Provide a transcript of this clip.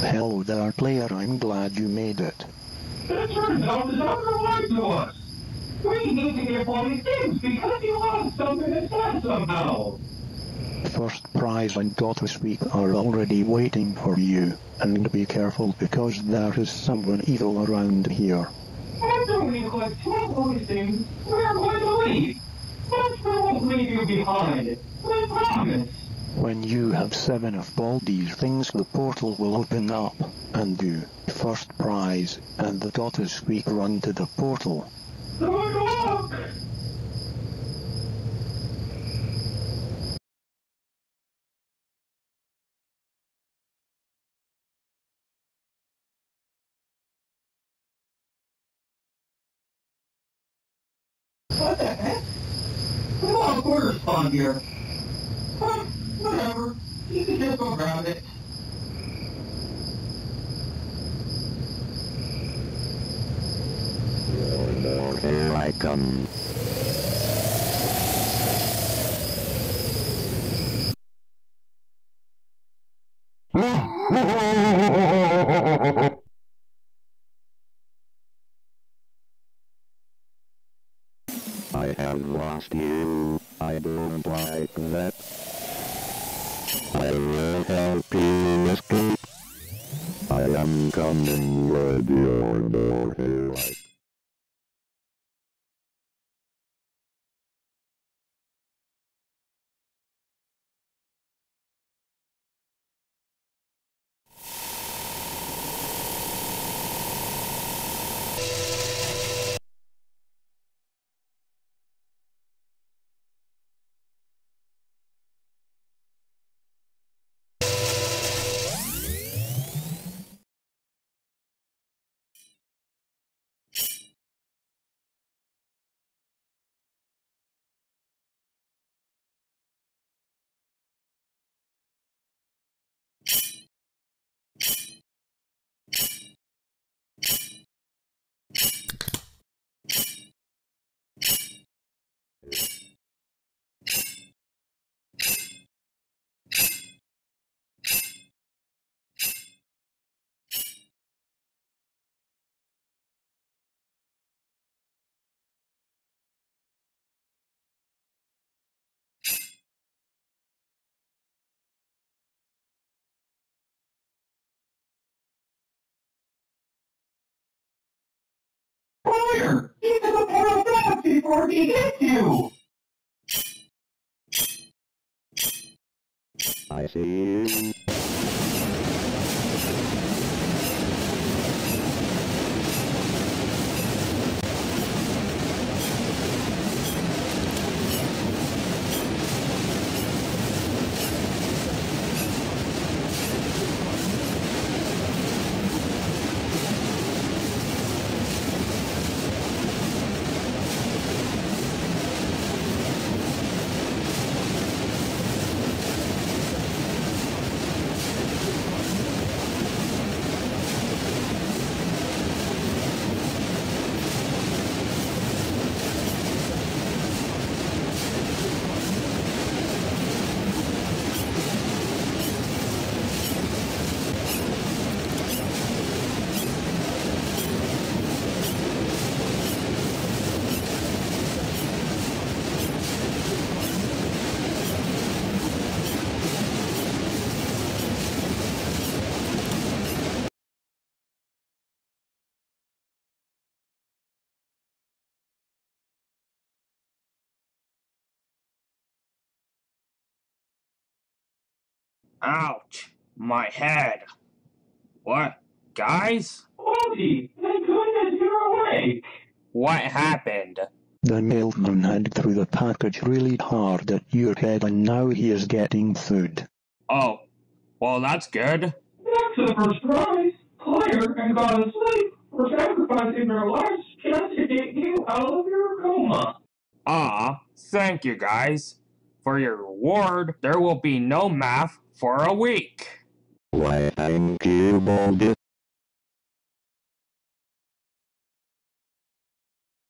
Hello there, player. I'm glad you made it. It turns out the doctor lied to us. We need to give all these things because he lost something instead somehow. First prize and Gotta Sweep are already waiting for you, and be careful because there is someone evil around here. After we collect 12 of these things, we're going to leave. But we won't leave you behind. We promise. When you have seven of Baldi's things, the portal will open up, and you, first prize, and the Gotta Sweep run to the portal. What the heck? Come on, quarter spawn here. Whatever. You can just go grab it. Here I come. I have lost you. I don't like that. I will help you escape. I am coming with your Fire! To the fast before he hits you! I see you. Ouch! My head. What? Guys? Baldi, thank goodness you're awake! What happened? The mailman had threw the package really hard at your head and now he is getting food. Oh, well, that's good. That's the first prize! Claire and Gotta Sweep were sacrificing their lives just to get you out of your coma. Ah, thank you guys. For your reward, there will be no math for a week. Why thank you, Baldi.